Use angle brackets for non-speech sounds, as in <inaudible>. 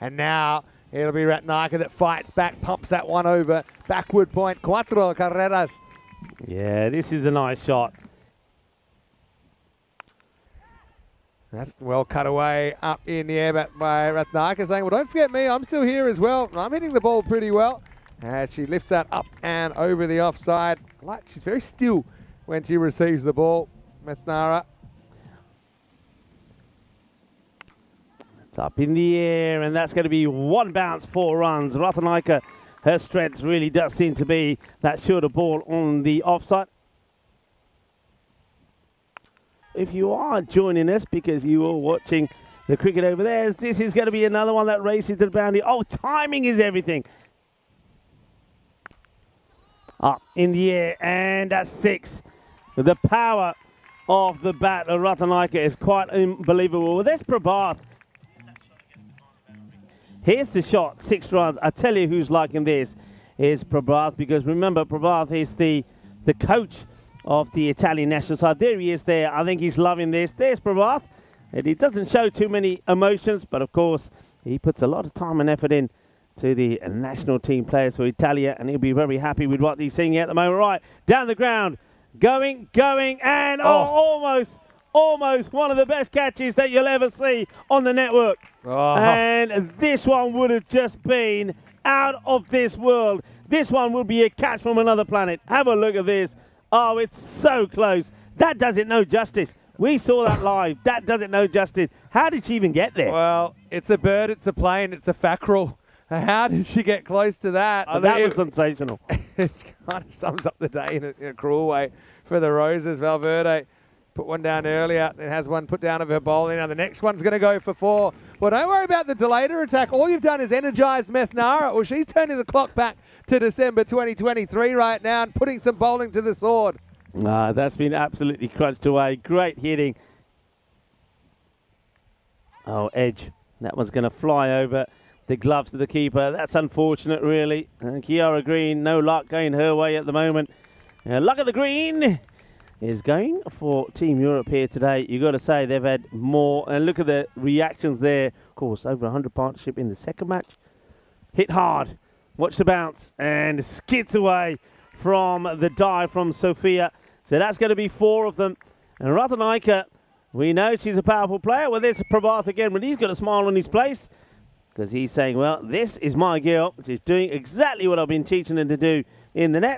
And now it'll be Rathnayake that fights back, pumps that one over. Backward point, cuatro carreras. Yeah, this is a nice shot. That's well cut away up in the air by Rathnayake saying, well, don't forget me, I'm still here as well. I'm hitting the ball pretty well. As she lifts that up and over the offside. Like She's very still when she receives the ball, Methnara. Up in the air, and that's going to be one bounce, four runs. Rathnayake, her strength really does seem to be that shorter ball on the offside. If you are joining us because you are watching the cricket over there, this is going to be another one that races to the boundary. Oh, timing is everything. Up in the air, and that's six. The power of the bat of Rathnayake is quite unbelievable. Well, there's Prabhath. Here's the shot, six runs. I tell you who's liking this is Prabhath because remember Prabhath is the the coach of the Italian national side. There he is there. I think he's loving this. There's Prabhath. And he doesn't show too many emotions, but of course he puts a lot of time and effort in to the national team players for Italia, and he'll be very happy with what he's seeing at the moment. Right, down the ground, going, going, and oh, oh almost, almost one of the best catches that you'll ever see on the network. Oh. And this one would have just been out of this world. This one would be a catch from another planet. Have a look at this. Oh, it's so close. That does it no justice. We saw that live. That does it no justice. How did she even get there? Well, it's a bird, it's a plane, it's a fackrel. How did she get close to that? Oh, that was sensational. <laughs> it kind of sums up the day in a, in a, cruel way for the Roses. Valverde put one down earlier. It has one put down of her bowling. Now the next one's going to go for four. Well, don't worry about the delayed attack. All you've done is energize Methnara. Well, she's turning the clock back to December 2023 right now and putting some bowling to the sword. Ah, that's been absolutely crunched away. Great hitting. Oh, edge. That one's going to fly over the gloves of the keeper. That's unfortunate, really. And Kiara Green, no luck going her way at the moment. Uh, luck at the green is going for Team Europe here today. You've got to say they've had more. And look at the reactions there. Of course, over 100 partnership in the second match. Hit hard. Watch the bounce. And skids away from the dive from Sophia. So that's going to be four of them. And Rathnayake, we know she's a powerful player. Well, there's Prabhath again, but he's got a smile on his face because he's saying, well, this is my girl, is doing exactly what I've been teaching her to do in the nets.